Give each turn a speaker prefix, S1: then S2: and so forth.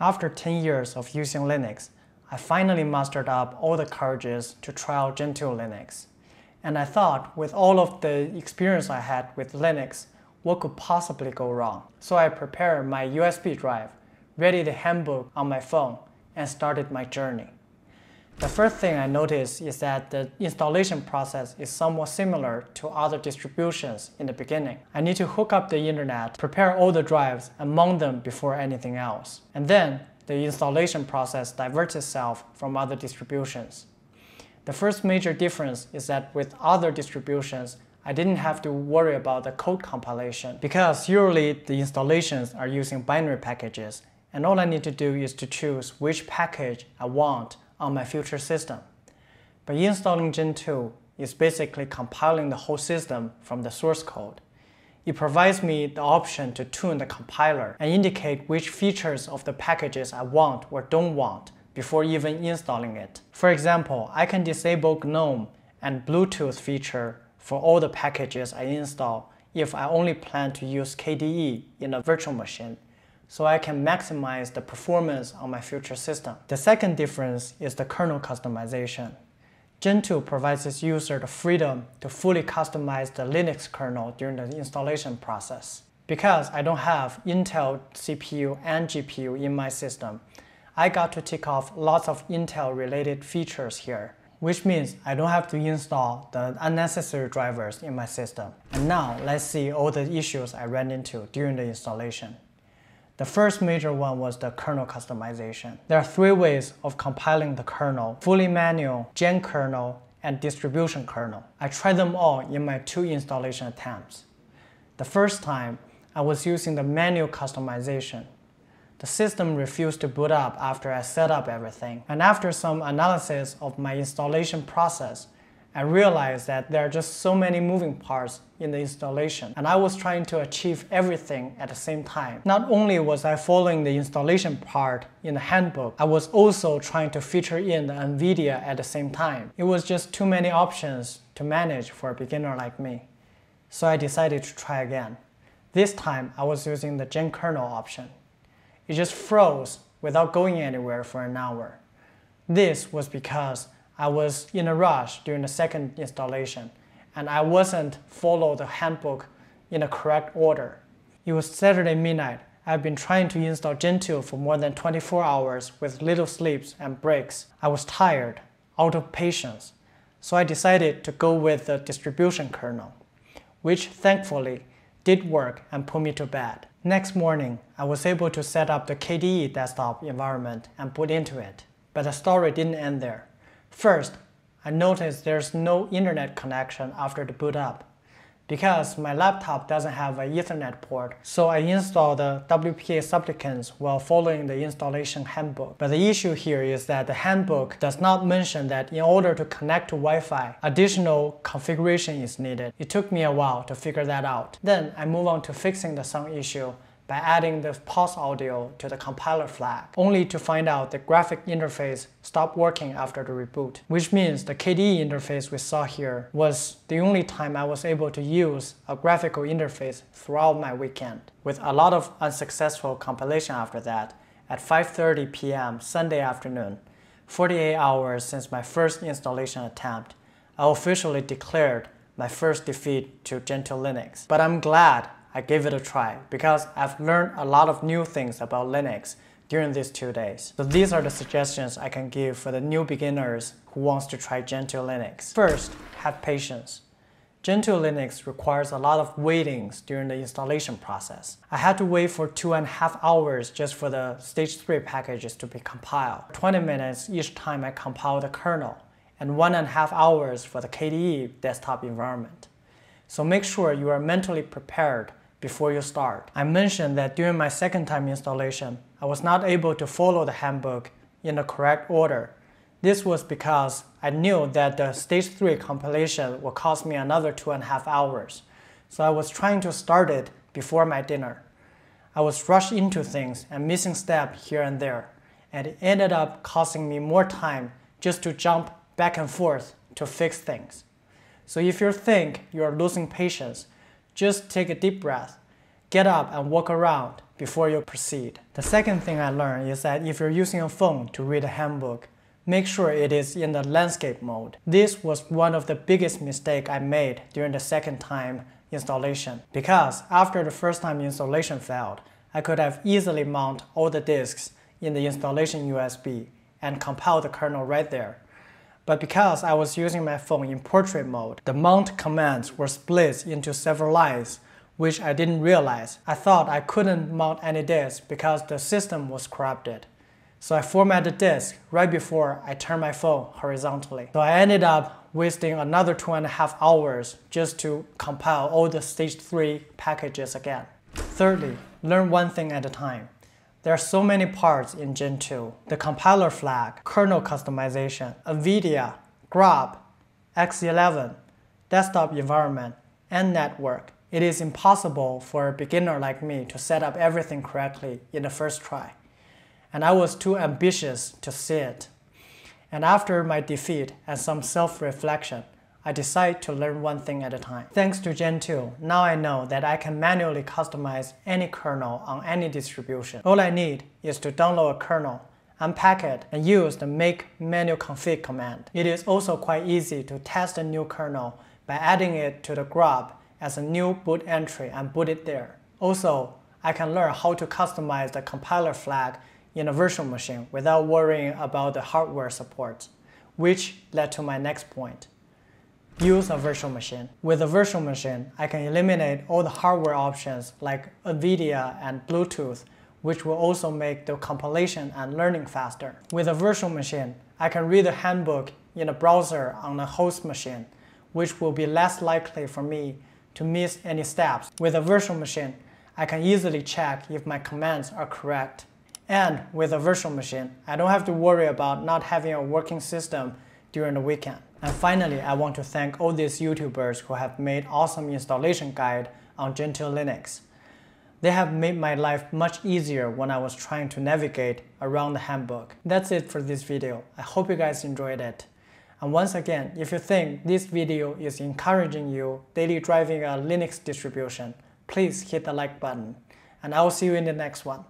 S1: After 10 years of using Linux, I finally mustered up all the courages to try out Gentoo Linux. And I thought, with all of the experience I had with Linux, what could possibly go wrong? So I prepared my USB drive, ready the handbook on my phone, and started my journey. The first thing I noticed is that the installation process is somewhat similar to other distributions in the beginning. I need to hook up the internet, prepare all the drives, and mount them before anything else. And then the installation process diverts itself from other distributions. The first major difference is that with other distributions, I didn't have to worry about the code compilation because usually the installations are using binary packages and all I need to do is to choose which package I want on my future system. But installing Gentoo is basically compiling the whole system from the source code. It provides me the option to tune the compiler and indicate which features of the packages I want or don't want before even installing it. For example, I can disable GNOME and Bluetooth feature for all the packages I install if I only plan to use KDE in a virtual machine so I can maximize the performance on my future system. The second difference is the kernel customization. Gentoo provides its user the freedom to fully customize the Linux kernel during the installation process. Because I don't have Intel CPU and GPU in my system, I got to tick off lots of Intel related features here, which means I don't have to install the unnecessary drivers in my system. And now let's see all the issues I ran into during the installation. The first major one was the kernel customization. There are three ways of compiling the kernel, fully manual, genkernel, and distribution kernel. I tried them all in my two installation attempts. The first time, I was using the manual customization. The system refused to boot up after I set up everything. And after some analysis of my installation process, I realized that there are just so many moving parts in the installation and I was trying to achieve everything at the same time. Not only was I following the installation part in the handbook, I was also trying to feature in the NVIDIA at the same time. It was just too many options to manage for a beginner like me. So I decided to try again. This time I was using the genkernel option. It just froze without going anywhere for an hour. This was because I was in a rush during the second installation and I wasn't follow the handbook in the correct order. It was Saturday midnight. I've been trying to install Gentoo for more than 24 hours with little sleeps and breaks. I was tired, out of patience, so I decided to go with the distribution kernel, which thankfully did work and put me to bed. Next morning, I was able to set up the KDE desktop environment and boot into it. But the story didn't end there. First, I noticed there's no internet connection after the boot up because my laptop doesn't have an Ethernet port, so I installed the WPA supplicants while following the installation handbook. But the issue here is that the handbook does not mention that in order to connect to Wi-Fi, additional configuration is needed. It took me a while to figure that out. Then I move on to fixing the sound issue by adding the PulseAudio to the compiler flag, only to find out the graphic interface stopped working after the reboot, which means the KDE interface we saw here was the only time I was able to use a graphical interface throughout my weekend, with a lot of unsuccessful compilation after that at 5.30 p.m. Sunday afternoon, 48 hours since my first installation attempt, I officially declared my first defeat to Gentoo Linux. But I'm glad I gave it a try because I've learned a lot of new things about Linux during these two days. So these are the suggestions I can give for the new beginners who wants to try Gentoo Linux. First, have patience. Gentoo Linux requires a lot of waitings during the installation process. I had to wait for two and a half hours just for the stage 3 packages to be compiled. 20 minutes each time I compile the kernel, and one and a half hours for the KDE desktop environment. So make sure you are mentally prepared before you start. I mentioned that during my second time installation, I was not able to follow the handbook in the correct order. This was because I knew that the stage 3 compilation would cost me another two and a half hours. So I was trying to start it before my dinner. I was rushed into things and missing steps here and there, and it ended up costing me more time just to jump back and forth to fix things. So if you think you are losing patience, just take a deep breath, get up and walk around, before you proceed. The second thing I learned is that if you're using a phone to read a handbook, make sure it is in the landscape mode. This was one of the biggest mistake I made during the second time installation because after the first time installation failed, I could have easily mount all the disks in the installation USB and compile the kernel right there. But because I was using my phone in portrait mode, the mount commands were split into several lines, which I didn't realize. I thought I couldn't mount any disk because the system was corrupted. So I formatted the disk right before I turned my phone horizontally. So I ended up wasting another two and a half hours just to compile all the stage 3 packages again. Thirdly, learn one thing at a time. There are so many parts in Gentoo. The compiler flag, kernel customization, NVIDIA, GRUB, X11, desktop environment, and network. It is impossible for a beginner like me to set up everything correctly in the first try. And I was too ambitious to see it. And after my defeat and some self-reflection, I decide to learn one thing at a time. Thanks to Gentoo, now I know that I can manually customize any kernel on any distribution. All I need is to download a kernel, unpack it, and use the make menuconfig command. It is also quite easy to test a new kernel by adding it to the grub as a new boot entry and boot it there. Also, I can learn how to customize the compiler flag in a virtual machine without worrying about the hardware support, which led to my next point use a virtual machine. With a virtual machine, I can eliminate all the hardware options like NVIDIA and Bluetooth, which will also make the compilation and learning faster. With a virtual machine, I can read the handbook in a browser on a host machine, which will be less likely for me to miss any steps. With a virtual machine, I can easily check if my commands are correct. And with a virtual machine, I don't have to worry about not having a working system during the weekend. And finally, I want to thank all these YouTubers who have made awesome installation guide on Gentoo Linux. They have made my life much easier when I was trying to navigate around the handbook. That's it for this video. I hope you guys enjoyed it. And once again, if you think this video is encouraging you daily driving a Linux distribution, please hit the like button. And I will see you in the next one.